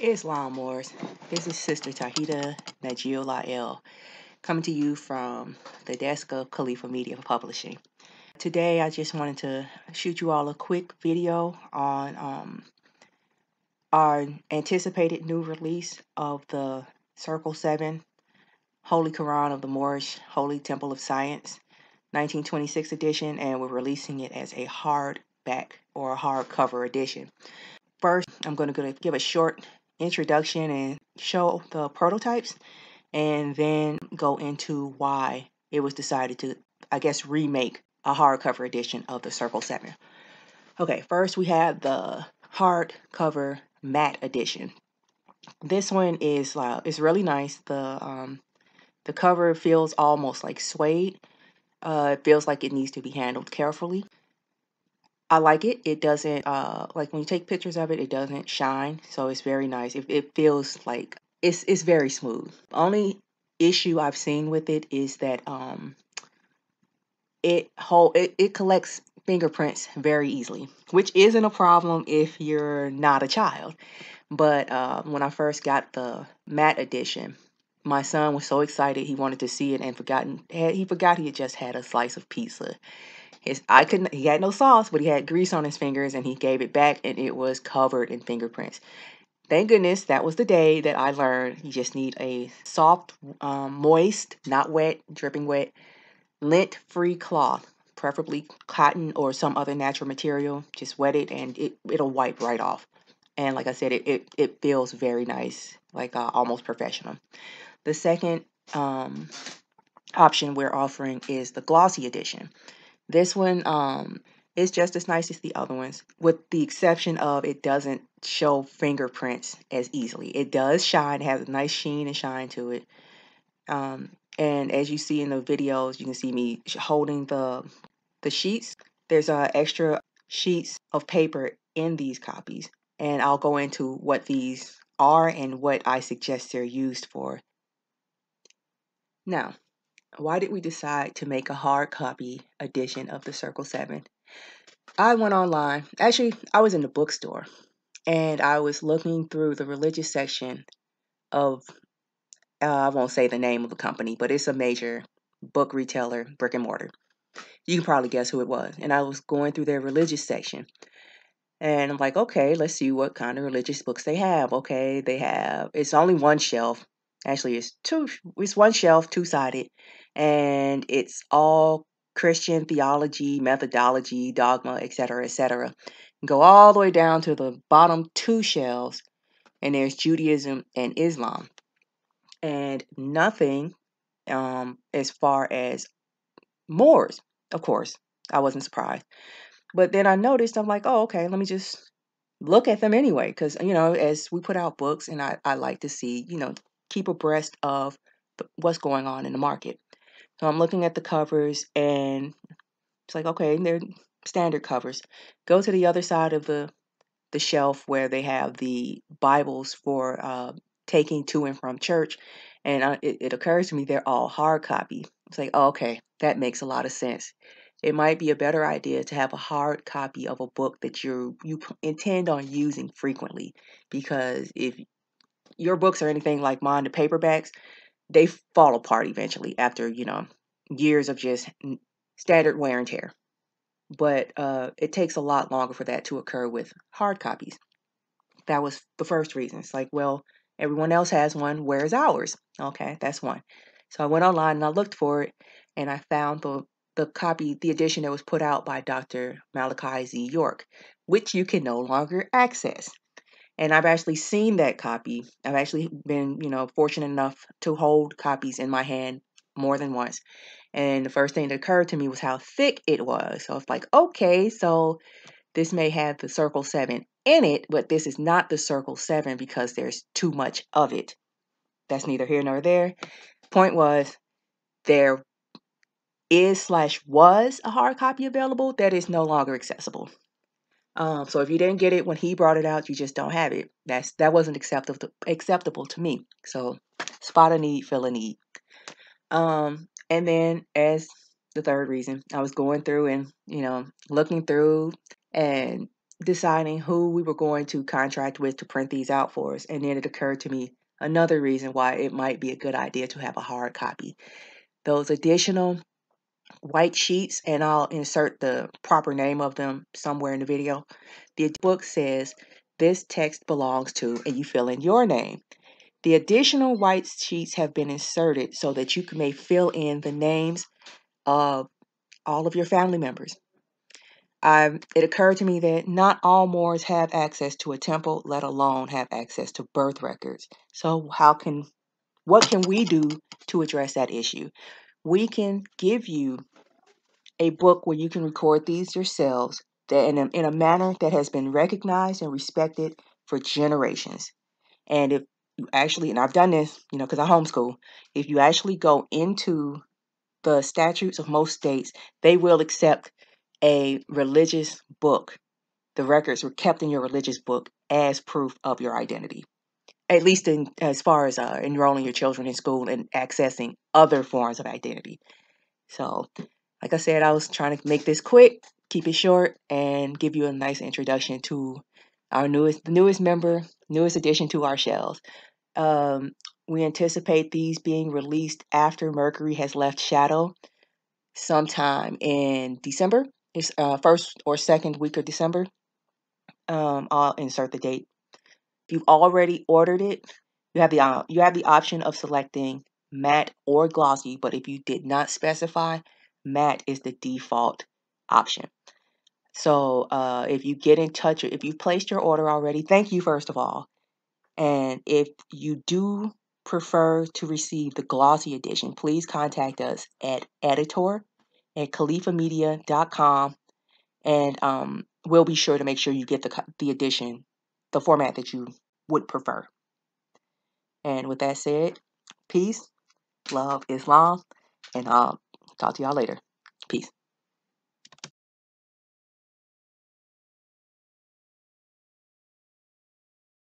Islam Moors. This is Sister Tahita Najee-Ullah El coming to you from the desk of Califa Media Publishing. Today, I just wanted to shoot you all a quick video on um, our anticipated new release of the Circle 7 Holy Koran of the Moorish Holy Temple of Science 1926 edition, and we're releasing it as a hardback or a hardcover edition. First, I'm going to give a short introduction and show the prototypes, and then go into why it was decided to, I guess, remake a hardcover edition of the Circle 7. Okay, first we have the hardcover matte edition. This one is uh, it's really nice. The um, the cover feels almost like suede. Uh, it feels like it needs to be handled carefully. I like it. It doesn't uh like when you take pictures of it, it doesn't shine, so it's very nice. It, it feels like it's it's very smooth. Only issue I've seen with it is that um it hold it, it collects fingerprints very easily, which isn't a problem if you're not a child. But uh, when I first got the matte edition, my son was so excited he wanted to see it and forgotten he forgot he had just had a slice of pizza his I couldn't he had no sauce, but he had grease on his fingers and he gave it back and it was covered in fingerprints. Thank goodness that was the day that I learned you just need a soft, um, moist, not wet, dripping wet, lint free cloth, preferably cotton or some other natural material. Just wet it and it, it'll wipe right off. And like I said, it, it, it feels very nice, like uh, almost professional. The second um, option we're offering is the glossy edition. This one um is just as nice as the other ones, with the exception of it doesn't show fingerprints as easily. It does shine, has a nice sheen and shine to it. Um, and as you see in the videos, you can see me holding the the sheets. There's uh, extra sheets of paper in these copies, and I'll go into what these are and what I suggest they're used for. Now, why did we decide to make a hard copy edition of the Circle 7? I went online. Actually, I was in the bookstore and I was looking through the religious section of, uh, I won't say the name of the company, but it's a major book retailer, brick and mortar. You can probably guess who it was. And I was going through their religious section. And I'm like, okay, let's see what kind of religious books they have. Okay, they have, it's only one shelf. Actually, it's two, it's one shelf, two sided and it's all Christian theology, methodology, dogma, etc., etc. Go all the way down to the bottom two shelves, and there's Judaism and Islam, and nothing um, as far as Moors. Of course, I wasn't surprised, but then I noticed I'm like, oh, okay, let me just look at them anyway, because you know, as we put out books, and I, I like to see, you know, keep abreast of what's going on in the market. So I'm looking at the covers and it's like, okay, they're standard covers. Go to the other side of the the shelf where they have the Bibles for uh, taking to and from church, and uh, it, it occurs to me they're all hard copy. It's like, oh, okay, that makes a lot of sense. It might be a better idea to have a hard copy of a book that you you intend on using frequently, because if your books are anything like mine, the paperbacks, they fall apart eventually after you know years of just standard wear and tear. But uh, it takes a lot longer for that to occur with hard copies. That was the first reason. It's like well everyone else has one where's ours? Okay that's one. So i went online and i looked for it and i found the the copy the edition that was put out by dr malachi z. York which you can no longer access and I've actually seen that copy. I've actually been, you know, fortunate enough to hold copies in my hand more than once. And the first thing that occurred to me was how thick it was. So I was like, okay, so this may have the circle seven in it, but this is not the circle seven because there's too much of it. That's neither here nor there. Point was, there is slash was a hard copy available that is no longer accessible. Um, so if you didn't get it when he brought it out, you just don't have it. That's that wasn't acceptable to, acceptable to me. So spot a need, fill a need. Um, and then as the third reason, I was going through and you know looking through, and deciding who we were going to contract with to print these out for us, and then it occurred to me another reason why it might be a good idea to have a hard copy. Those additional white sheets, and I'll insert the proper name of them somewhere in the video. The book says, This text belongs to, and you fill in your name. The additional white sheets have been inserted so that you may fill in the names of all of your family members. Um, it occurred to me that not all Moors have access to a temple, let alone have access to birth records. So, how can, what can we do to address that issue? We can give you a book where you can record these yourselves that in a, in a manner that has been recognized and respected for generations. And if you actually, and I've done this, you know, because I homeschool, if you actually go into the statutes of most states, they will accept a religious book. The records were kept in your religious book as proof of your identity. At least in as far as uh, enrolling your children in school and accessing other forms of identity. So, like I said, I was trying to make this quick, keep it short, and give you a nice introduction to our newest, the newest member, newest addition to our shells. Um, we anticipate these being released after Mercury has left shadow sometime in December. It's uh, first or second week of December. Um, I'll insert the date. If you've already ordered it, you have the uh, you have the option of selecting matte or glossy. But if you did not specify, matte is the default option. So uh, if you get in touch, if you've placed your order already, thank you first of all. And if you do prefer to receive the glossy edition, please contact us at editor at califamedia.com and um, we'll be sure to make sure you get the, the edition, the format that you would prefer. And with that said, peace, love, Islam, and I'll talk to y'all later. Peace.